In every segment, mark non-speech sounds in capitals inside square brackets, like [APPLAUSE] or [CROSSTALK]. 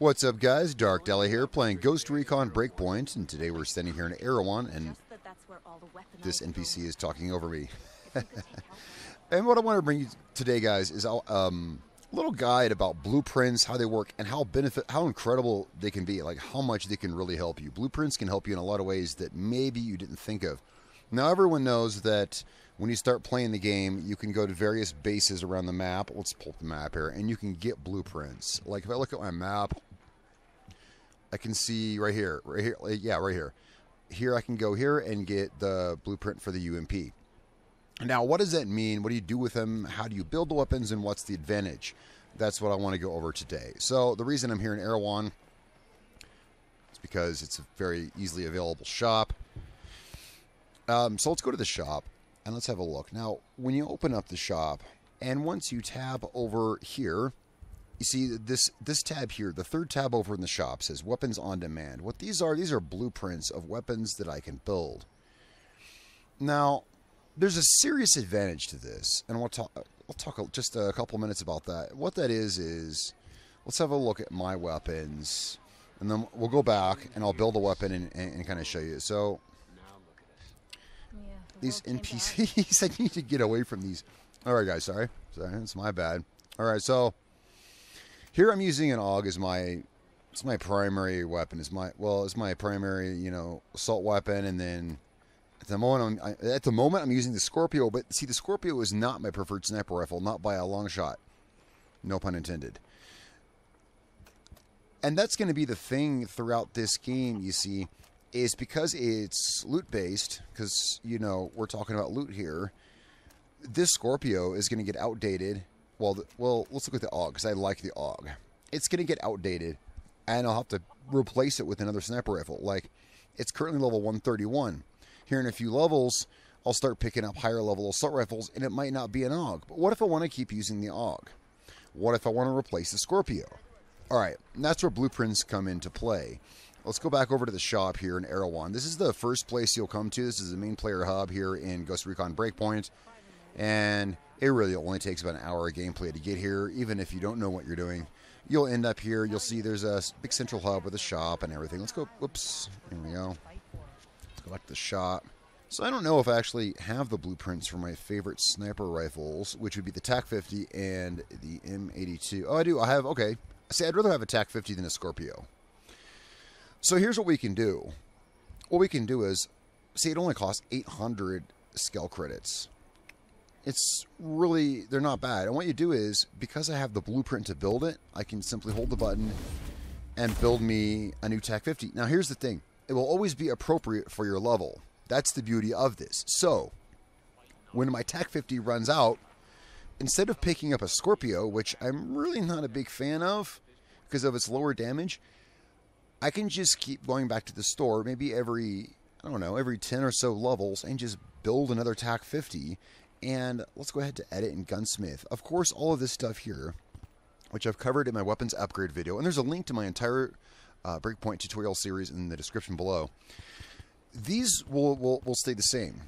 What's up, guys? Darkdally here, playing Ghost Recon Breakpoint, and today we're standing here in Erewhon, and this NPC is talking over me. [LAUGHS] and what I want to bring you today, guys, is a um, little guide about blueprints, how they work, and how benefit, how incredible they can be, like how much they can really help you. Blueprints can help you in a lot of ways that maybe you didn't think of. Now, everyone knows that when you start playing the game, you can go to various bases around the map. Let's pull up the map here, and you can get blueprints. Like if I look at my map, I can see right here, right here, yeah, right here. Here I can go here and get the blueprint for the UMP. Now, what does that mean? What do you do with them? How do you build the weapons, and what's the advantage? That's what I want to go over today. So the reason I'm here in Erewhon is because it's a very easily available shop. Um, so let's go to the shop and let's have a look. Now, when you open up the shop, and once you tab over here, you see this this tab here, the third tab over in the shop says weapons on demand. What these are, these are blueprints of weapons that I can build. Now, there's a serious advantage to this, and we'll talk we'll talk just a couple minutes about that. What that is is let's have a look at my weapons, and then we'll go back and I'll build a weapon and, and, and kind of show you. So these NPCs, [LAUGHS] I need to get away from these. All right, guys, sorry, sorry, it's my bad. All right, so here I'm using an AUG as my it's my primary weapon. Is my well, it's my primary you know assault weapon, and then at the moment I'm I, at the moment I'm using the Scorpio. But see, the Scorpio is not my preferred sniper rifle, not by a long shot. No pun intended. And that's going to be the thing throughout this game. You see, is because it's loot based. Because you know we're talking about loot here. This Scorpio is going to get outdated well, the, well, let's look at the AUG because I like the AUG. It's going to get outdated, and I'll have to replace it with another sniper rifle. Like, it's currently level 131. Here in a few levels, I'll start picking up higher level assault rifles, and it might not be an AUG. But what if I want to keep using the AUG? What if I want to replace the Scorpio? All right, that's where blueprints come into play. Let's go back over to the shop here in Erewhon. This is the first place you'll come to. This is the main player hub here in Ghost Recon Breakpoint. And it really only takes about an hour of gameplay to get here, even if you don't know what you're doing. You'll end up here. You'll see there's a big central hub with a shop and everything. Let's go. Whoops. Here we go. Let's go back to the shop. So I don't know if I actually have the blueprints for my favorite sniper rifles, which would be the TAC-50 and the M82. Oh, I do. I have. Okay. See, I'd rather have a TAC-50 than a Scorpio. So here's what we can do. What we can do is, see, it only costs 800 skill credits it's really they're not bad. And what you do is because I have the blueprint to build it, I can simply hold the button and build me a new TAC 50. Now here's the thing. It will always be appropriate for your level. That's the beauty of this. So, when my TAC 50 runs out, instead of picking up a Scorpio, which I'm really not a big fan of because of its lower damage, I can just keep going back to the store maybe every I don't know, every 10 or so levels and just build another TAC 50 and let's go ahead to edit in Gunsmith. Of course, all of this stuff here, which I've covered in my weapons upgrade video, and there's a link to my entire uh, Breakpoint tutorial series in the description below. These will, will, will stay the same.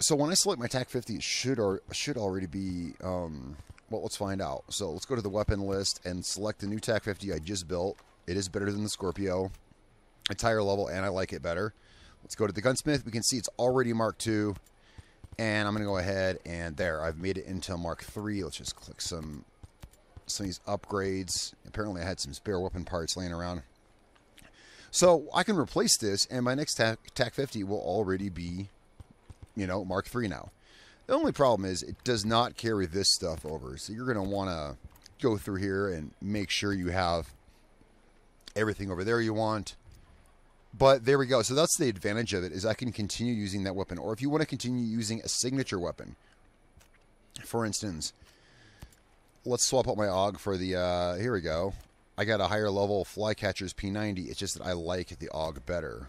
So when I select my TAC 50, it should, or, should already be, um, well, let's find out. So let's go to the weapon list and select the new TAC 50 I just built. It is better than the Scorpio. It's higher level, and I like it better. Let's go to the gunsmith. We can see it's already Mark II. And I'm going to go ahead and there, I've made it into Mark III. Let's just click some, some of these upgrades. Apparently I had some spare weapon parts laying around. So I can replace this and my next TAC, TAC 50 will already be, you know, Mark III now. The only problem is it does not carry this stuff over. So you're going to want to go through here and make sure you have everything over there you want. But there we go. So that's the advantage of it is I can continue using that weapon. Or if you want to continue using a signature weapon, for instance, let's swap out my AUG for the, uh, here we go. I got a higher level Flycatcher's P90. It's just that I like the AUG better.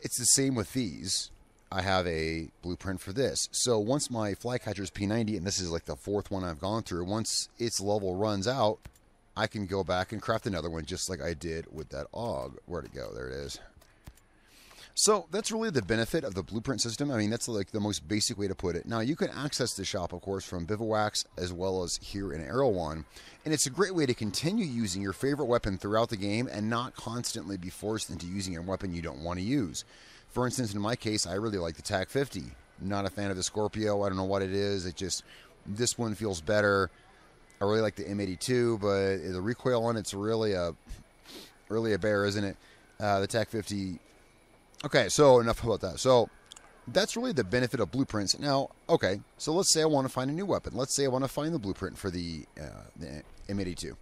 It's the same with these. I have a blueprint for this. So once my Flycatcher's P90, and this is like the fourth one I've gone through, once its level runs out, I can go back and craft another one just like I did with that AUG. Where'd it go? There it is. So that's really the benefit of the blueprint system. I mean, that's like the most basic way to put it. Now, you can access the shop, of course, from Bivouacs as well as here in Erewhon. And it's a great way to continue using your favorite weapon throughout the game and not constantly be forced into using a weapon you don't want to use. For instance, in my case, I really like the TAC 50. Not a fan of the Scorpio. I don't know what it is. It just, this one feels better. I really like the M82, but the recoil on it's really a, really a bear, isn't it? Uh, the TAC 50 Okay, so enough about that. So that's really the benefit of blueprints. Now, okay, so let's say I want to find a new weapon. Let's say I want to find the blueprint for the, uh, the M82.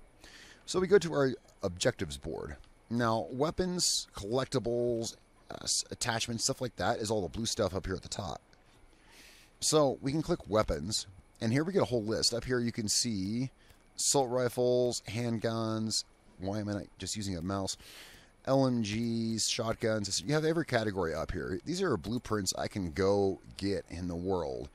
So we go to our objectives board. Now, weapons, collectibles, uh, attachments, stuff like that is all the blue stuff up here at the top. So we can click weapons, and here we get a whole list. Up here you can see assault rifles, handguns. Why am I not just using a mouse? LMGs, shotguns. You have every category up here. These are blueprints I can go get in the world.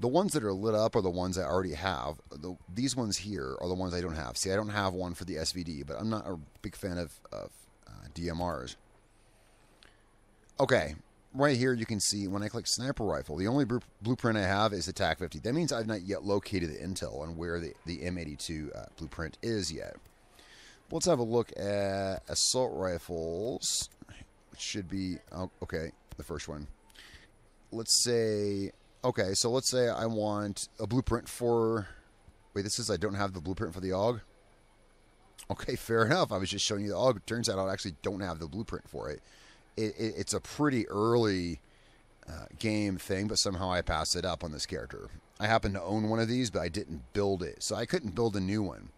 The ones that are lit up are the ones I already have. The, these ones here are the ones I don't have. See, I don't have one for the SVD, but I'm not a big fan of, of uh, DMRs. Okay, right here you can see when I click sniper rifle, the only blueprint I have is the TAC 50. That means I've not yet located the intel on where the, the M82 uh, blueprint is yet. Let's have a look at assault rifles. Which should be oh, okay. The first one. Let's say okay. So let's say I want a blueprint for. Wait, this is I don't have the blueprint for the AUG. Okay, [LAUGHS] fair enough. I was just showing you the AUG. Turns out I actually don't have the blueprint for it. It, it it's a pretty early uh, game thing, but somehow I passed it up on this character. I happen to own one of these, but I didn't build it, so I couldn't build a new one.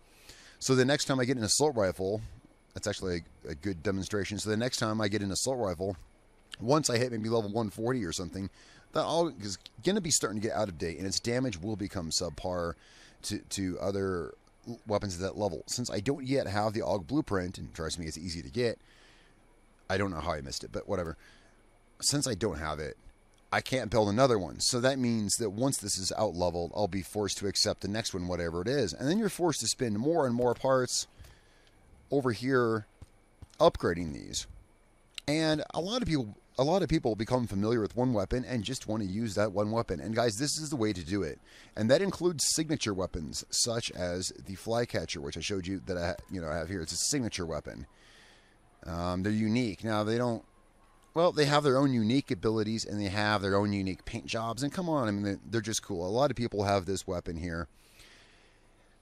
So the next time I get an assault rifle, that's actually a, a good demonstration. So the next time I get an assault rifle, once I hit maybe level 140 or something, that all is going to be starting to get out of date, and its damage will become subpar to, to other weapons at that level. Since I don't yet have the AUG blueprint, and trust me, it's easy to get, I don't know how I missed it, but whatever. Since I don't have it, I can't build another one. So that means that once this is out leveled, I'll be forced to accept the next one, whatever it is. And then you're forced to spend more and more parts over here upgrading these. And a lot of people a lot of people become familiar with one weapon and just want to use that one weapon. And guys, this is the way to do it. And that includes signature weapons such as the flycatcher, which I showed you that I you know I have here. It's a signature weapon. Um, they're unique. Now they don't well, they have their own unique abilities and they have their own unique paint jobs. And come on, I mean, they're just cool. A lot of people have this weapon here.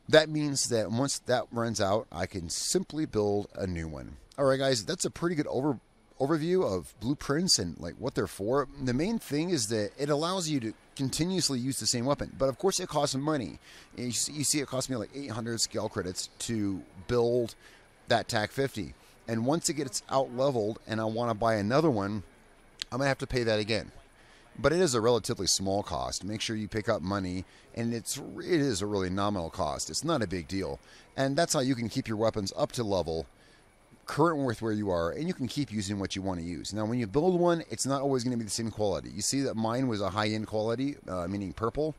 That means that once that runs out, I can simply build a new one. All right, guys, that's a pretty good over overview of blueprints and like what they're for. The main thing is that it allows you to continuously use the same weapon, but of course it costs money. You see, it cost me like 800 skill credits to build that TAC 50. And once it gets out leveled and I want to buy another one, I'm going to have to pay that again. But it is a relatively small cost. Make sure you pick up money, and it's it is a really nominal cost. It's not a big deal, and that's how you can keep your weapons up to level, current with where you are, and you can keep using what you want to use. Now, when you build one, it's not always going to be the same quality. You see that mine was a high end quality, uh, meaning purple.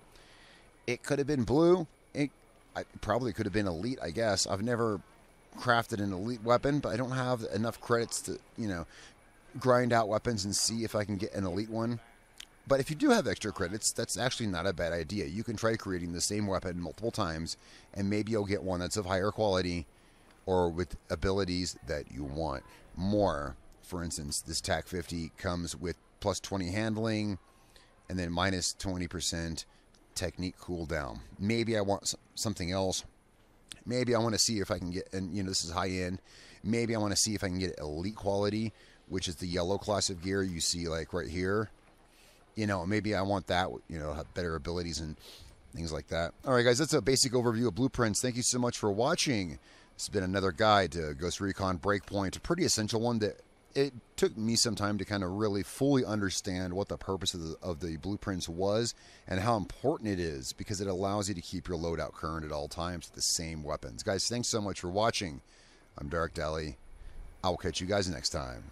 It could have been blue. It I, probably could have been elite, I guess. I've never crafted an elite weapon, but I don't have enough credits to, you know, grind out weapons and see if I can get an elite one. But if you do have extra credits, that's actually not a bad idea. You can try creating the same weapon multiple times, and maybe you'll get one that's of higher quality or with abilities that you want more. For instance, this TAC 50 comes with plus 20 handling and then minus 20% technique cooldown. Maybe I want something else Maybe I want to see if I can get, and you know, this is high end. Maybe I want to see if I can get elite quality, which is the yellow class of gear you see like right here. You know, maybe I want that, you know, have better abilities and things like that. All right, guys, that's a basic overview of blueprints. Thank you so much for watching. Has been another guide to Ghost Recon Breakpoint, a pretty essential one that it took me some time to kind of really fully understand what the purpose of the, of the, blueprints was and how important it is because it allows you to keep your loadout current at all times with the same weapons. Guys, thanks so much for watching. I'm Darkdally. I will catch you guys next time.